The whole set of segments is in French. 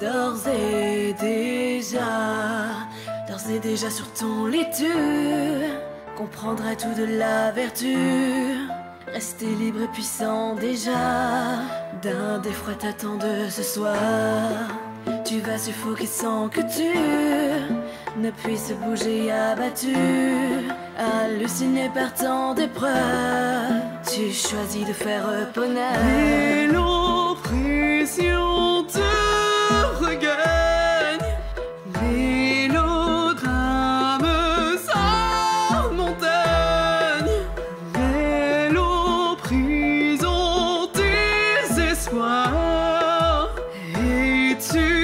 D'ores et déjà, d'ores et déjà sur ton lit tu comprendras tout de la vertu. Rester libre et puissant déjà, d'un défroid t'attend de ce soir. Tu vas suffoquer sans que tu ne puisses bouger abattu. Halluciné par tant d'épreuves, tu choisis de faire. Et l'oppression tes espoirs, et tu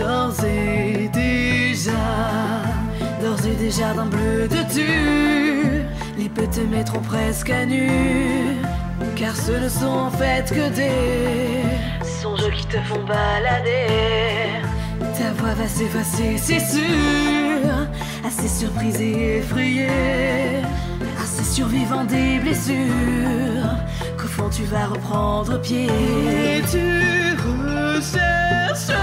D'ores et déjà, d'ores et déjà d'un bleu de tu, les peu te mettront presque à nu, car ce ne sont en fait que des songes qui te font balader. Ta voix va s'effacer, c'est sûr, assez surprise et effrayée, assez survivant des blessures, qu'au fond tu vas reprendre pied. Et tu recherches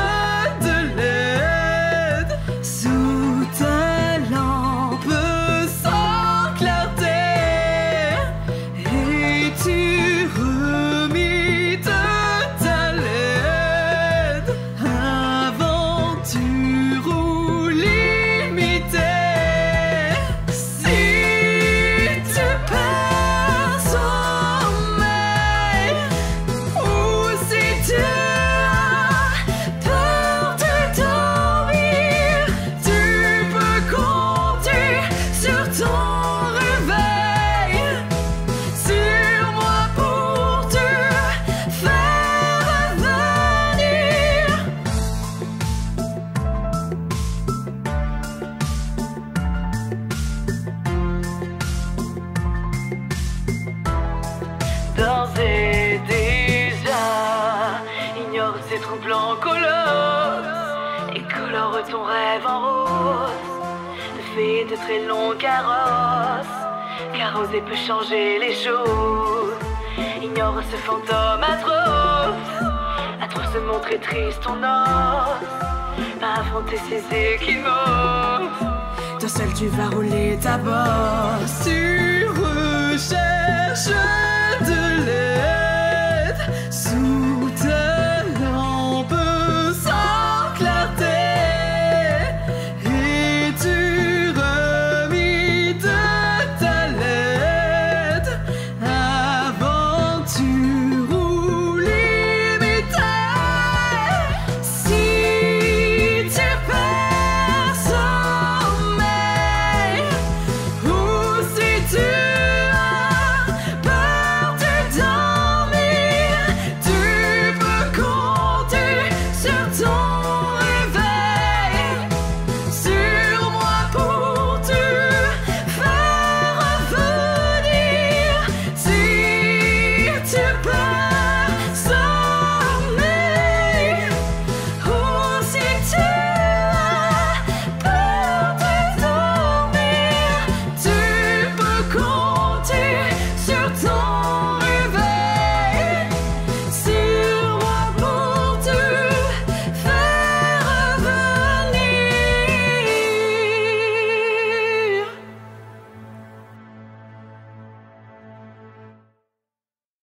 De très longs carrosses, car oser peut changer les choses. Ignore ce fantôme atroce, à trop se montrer triste ton os, pas affronter ses équinoxes. Toi seul tu vas rouler ta bosse.